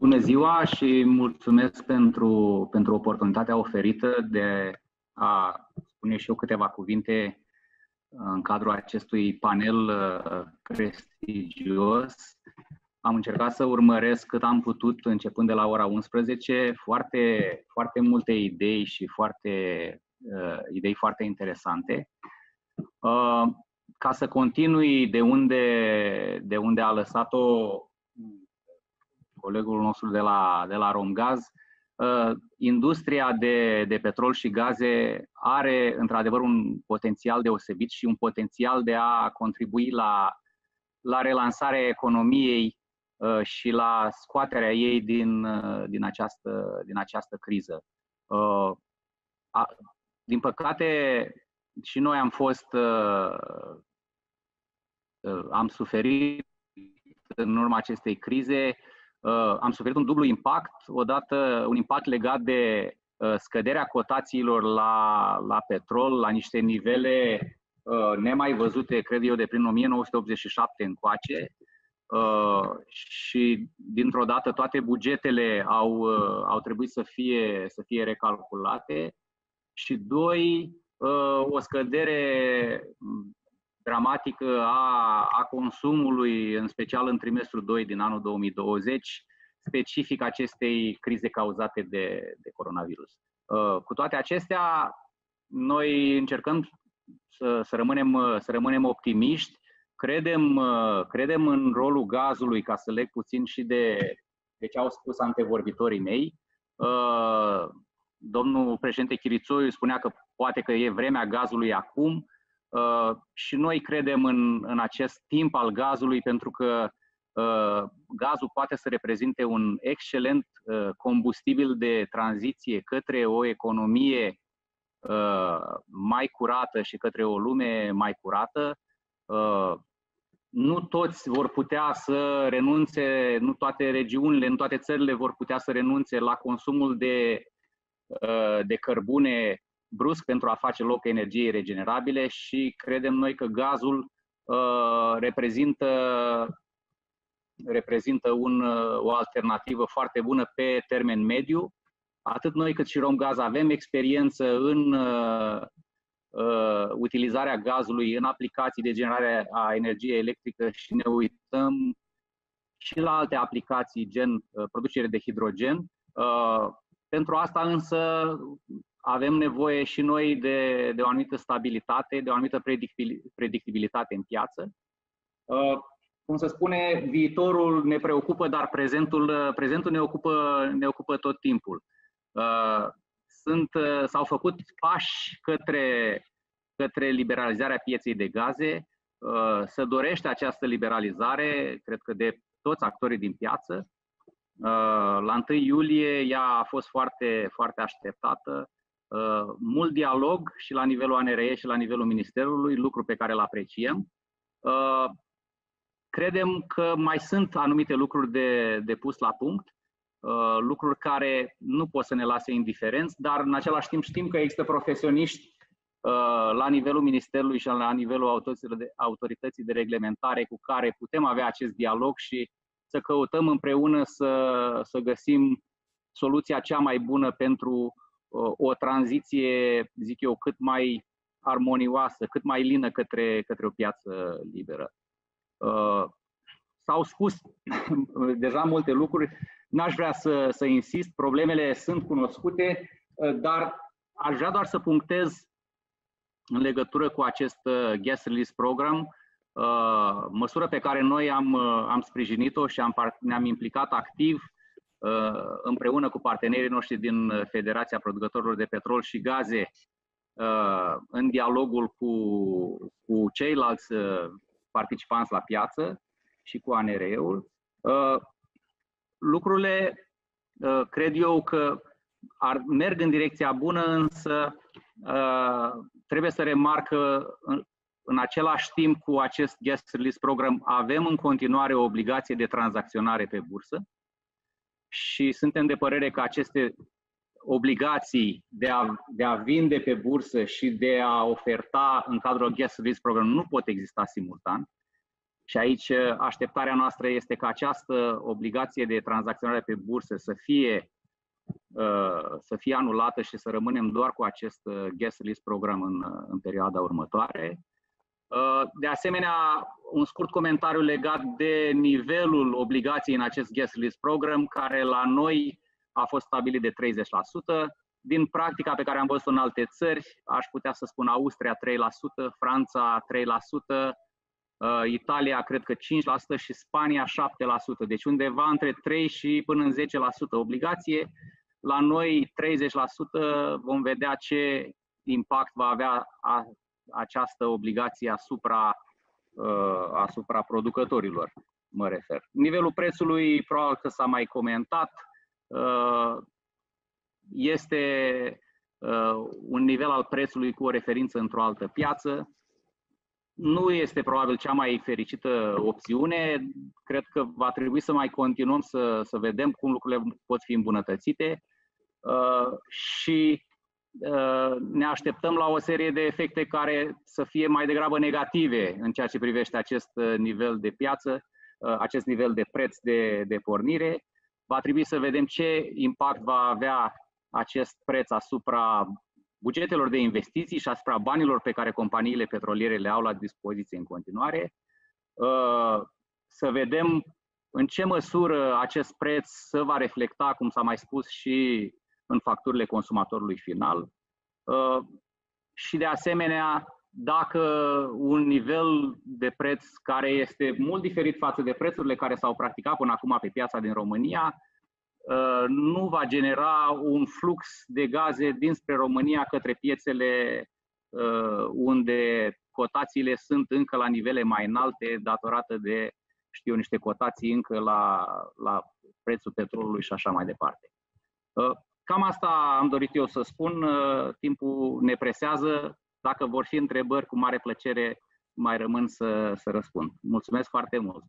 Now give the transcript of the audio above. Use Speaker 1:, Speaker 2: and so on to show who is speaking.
Speaker 1: Bună ziua și mulțumesc pentru, pentru oportunitatea oferită de a spune și eu câteva cuvinte în cadrul acestui panel uh, prestigios. Am încercat să urmăresc cât am putut începând de la ora 11, foarte, foarte multe idei și foarte, uh, idei foarte interesante. Uh, ca să continui de unde, de unde a lăsat-o colegul nostru de la, de la Romgaz, uh, industria de, de petrol și gaze are într-adevăr un potențial deosebit și un potențial de a contribui la, la relansarea economiei uh, și la scoaterea ei din, uh, din, această, din această criză. Din păcate, și noi am fost, am suferit în urma acestei crize uh, am suferit un dublu impact, odată un impact legat de uh, scăderea cotațiilor la, la petrol la niște nivele uh, nemai văzute, cred eu, de prin 1987 încoace. Uh, și dintr-o dată toate bugetele au, uh, au trebuit să fie, să fie recalculate și doi, uh, o scădere dramatică a, a consumului, în special în trimestrul 2 din anul 2020, specific acestei crize cauzate de, de coronavirus. Uh, cu toate acestea, noi încercăm să, să, rămânem, să rămânem optimiști, credem, uh, credem în rolul gazului, ca să leg puțin și de, de ce au spus antevorbitorii mei. Uh, domnul președinte Chirițoiu spunea că poate că e vremea gazului acum. Uh, și noi credem în, în acest timp al gazului pentru că uh, gazul poate să reprezinte un excelent uh, combustibil de tranziție către o economie mai curată și către o lume mai curată. Nu toți vor putea să renunțe, nu toate regiunile, nu toate țările vor putea să renunțe la consumul de, de cărbune brusc pentru a face loc energiei regenerabile și credem noi că gazul uh, reprezintă, reprezintă un, uh, o alternativă foarte bună pe termen mediu. Atât noi cât și Romgaz avem experiență în uh, uh, utilizarea gazului în aplicații de generare a energiei electrică și ne uităm și la alte aplicații gen uh, producere de hidrogen. Uh, pentru asta însă avem nevoie și noi de, de o anumită stabilitate, de o anumită predictibilitate în piață. Uh, cum se spune, viitorul ne preocupă, dar prezentul, prezentul ne, ocupă, ne ocupă tot timpul. Uh, sunt, uh, s-au făcut pași către, către liberalizarea pieței de gaze. Se dorește această liberalizare, cred că de toți actorii din piață. La 1 iulie ea a fost foarte, foarte așteptată. Uh, mult dialog și la nivelul ANRE și la nivelul Ministerului, lucru pe care îl apreciem. Uh, credem că mai sunt anumite lucruri de, de pus la punct, uh, lucruri care nu pot să ne lase indiferenți, dar în același timp știm că există profesioniști la nivelul Ministerului și la nivelul autorității de, autorității de reglementare cu care putem avea acest dialog și să căutăm împreună să, să găsim soluția cea mai bună pentru o tranziție, zic eu, cât mai armonioasă, cât mai lină către, către o piață liberă. Uh, s-au spus deja multe lucruri, n-aș vrea să, să insist, problemele sunt cunoscute, uh, dar aș vrea doar să punctez în legătură cu acest uh, gas release program, măsură pe care noi am, am sprijinit-o și am, ne-am implicat activ Uh, împreună cu partenerii noștri din Federația Producătorilor de Petrol și Gaze, uh, în dialogul cu, cu ceilalți uh, participanți la piață și cu ANR-ul. Lucrurile, cred eu că ar merg în direcția bună, însă trebuie să remarc că în același timp cu acest guest release program avem în continuare o obligație de tranzacționare pe bursă și suntem de părere că aceste obligații de a, de a vinde pe bursă și de a oferta în cadrul Guest Service Program nu pot exista simultan Și aici așteptarea noastră este ca această obligație de tranzacționare pe bursă să fie, să fie anulată și să rămânem doar cu acest gas release program în, în perioada următoare. De asemenea, un scurt comentariu legat de nivelul obligației în acest guest list program, care la noi a fost stabilit de 30%. Din practica pe care am văzut-o în alte țări, aș putea să spun Austria 3%, Franța 3%, uh, Italia cred că 5% și Spania 7%. Deci undeva între 3 și până în 10% obligație. La noi 30% vom vedea ce impact va avea această obligație asupra, uh, asupra producătorilor, mă refer. Nivelul prețului, probabil că s-a mai comentat, uh, este uh, un nivel al prețului cu o referință într-o altă piață. Nu este probabil cea mai fericită opțiune. Cred că va trebui să mai continuăm să, să vedem cum lucrurile pot fi îmbunătățite uh, și uh, ne așteptăm la o serie de efecte care să fie mai degrabă negative în ceea ce privește acest nivel de piață, acest nivel de preț de, de pornire. Va trebui să vedem ce impact va avea acest preț asupra bugetelor de investiții și asupra banilor pe care companiile petroliere le au la dispoziție în continuare, uh, să vedem în ce măsură acest preț se va reflecta, cum s-a mai spus, și în facturile consumatorului final. Uh, și de asemenea, dacă un nivel de preț care este mult diferit față de prețurile care s-au practicat până acum pe piața din România, Uh, nu va genera un flux de gaze dinspre România către piețele uh, unde cotațiile sunt încă la nivele mai înalte datorată de, știu, niște cotații încă la, la prețul petrolului și așa mai departe. Uh, cam asta am dorit eu să spun. Timpul ne presează. Dacă vor fi întrebări, cu mare plăcere mai rămân să, să răspund. Mulțumesc foarte mult!